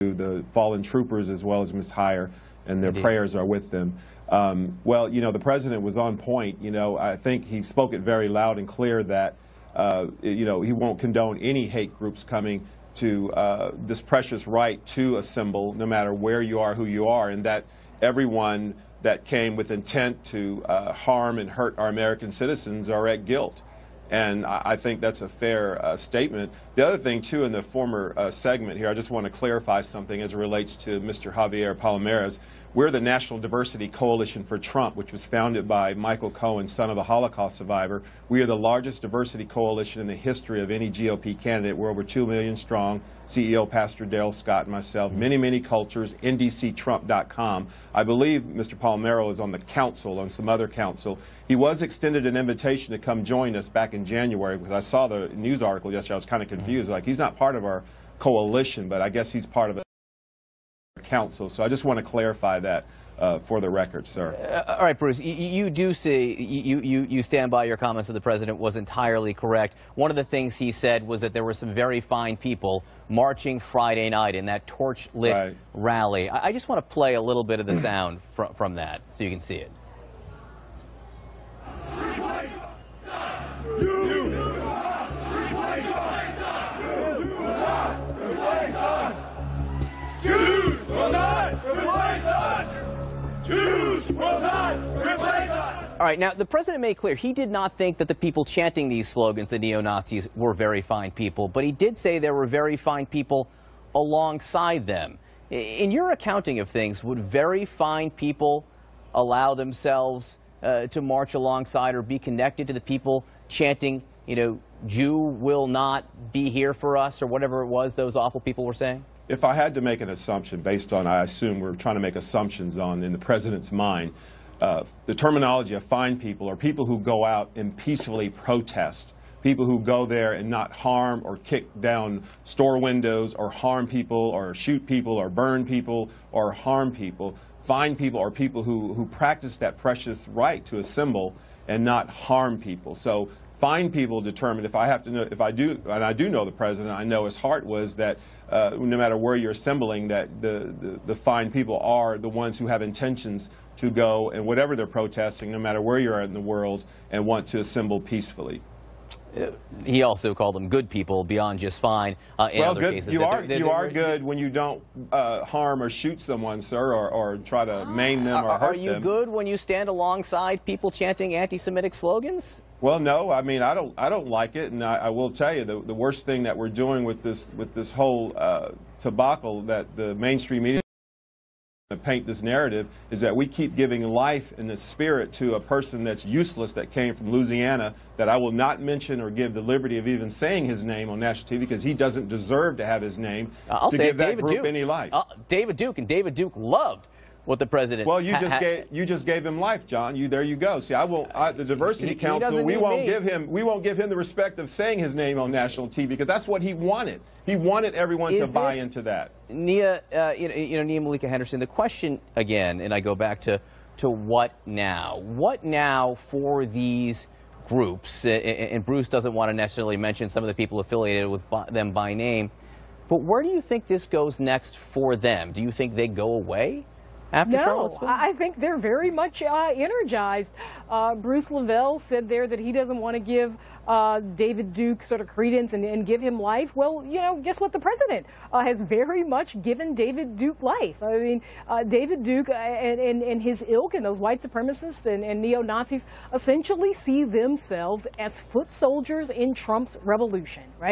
the fallen troopers as well as Ms. Heyer, and their Indeed. prayers are with them. Um, well, you know, the president was on point. You know, I think he spoke it very loud and clear that, uh, you know, he won't condone any hate groups coming to uh, this precious right to assemble, no matter where you are, who you are, and that everyone that came with intent to uh, harm and hurt our American citizens are at guilt. And I think that's a fair uh, statement. The other thing, too, in the former uh, segment here, I just want to clarify something as it relates to Mr. Javier Palomarez. We're the National Diversity Coalition for Trump, which was founded by Michael Cohen, son of a Holocaust survivor. We are the largest diversity coalition in the history of any GOP candidate. We're over 2 million strong. CEO Pastor Darrell Scott and myself, many, many cultures, ndctrump.com. I believe Mr. Palmero is on the council, on some other council. He was extended an invitation to come join us back in January because I saw the news article yesterday. I was kind of confused. Like, he's not part of our coalition, but I guess he's part of a council. So I just want to clarify that uh, for the record, sir. Uh, all right, Bruce, you, you do say, you, you, you stand by your comments that the president was entirely correct. One of the things he said was that there were some very fine people marching Friday night in that torch lit Right. rally. I, I just want to play a little bit of the sound from, from that so you can see it. All right, now the president made clear he did not think that the people chanting these slogans, the neo Nazis, were very fine people, but he did say there were very fine people alongside them. In your accounting of things, would very fine people allow themselves uh, to march alongside or be connected to the people chanting, you know, Jew will not be here for us, or whatever it was those awful people were saying? If I had to make an assumption based on, I assume we're trying to make assumptions on in the president's mind, uh, the terminology of fine people are people who go out and peacefully protest, people who go there and not harm or kick down store windows or harm people or shoot people or burn people or harm people. Fine people are people who, who practice that precious right to assemble and not harm people. So fine people determined. if I have to know if I do and I do know the president I know his heart was that uh, no matter where you're assembling that the, the the fine people are the ones who have intentions to go and whatever they're protesting no matter where you're in the world and want to assemble peacefully He also called them good people beyond just fine uh, in well other good cases. you are they're- they're- you they're- are good when you don't uh, harm or shoot someone sir or, or try to maim them or Are, hurt are you them good when you stand alongside people chanting anti-Semitic slogans? Well, no, I mean I don't. I don't like it, and I, I will tell you the, the worst thing that we're doing with this with this whole uh, tobacco that the mainstream media paint this narrative is that we keep giving life and the spirit to a person that's useless that came from Louisiana that I will not mention or give the liberty of even saying his name on national TV because he doesn't deserve to have his name I'll to say give it, that group Duke. any life. Uh, David Duke and David Duke loved what the president. Well, you just gave you just gave him life, John. You there you go. See, I won't. I, the diversity He- he council. We won't me. give him. We won't give him the respect of saying his name on national TV because that's what he wanted. He wanted everyone Is to buy into that. Nia, uh, you know, you know, Nia Malika Henderson. The question again, and I go back to to what now? What now for these groups? And Bruce doesn't want to necessarily mention some of the people affiliated with them by name, but where do you think this goes next for them? Do you think they go away after No, Charlottesville? I think they're very much uh, energized. Uh, Bruce LeVell said there that he doesn't want to give uh, David Duke sort of credence and, and give him life. Well, you know, guess what? The president uh, has very much given David Duke life. I mean, uh, David Duke uh, and, and, and his ilk and those white supremacists and, and neo Nazis essentially see themselves as foot soldiers in Trump's revolution, right?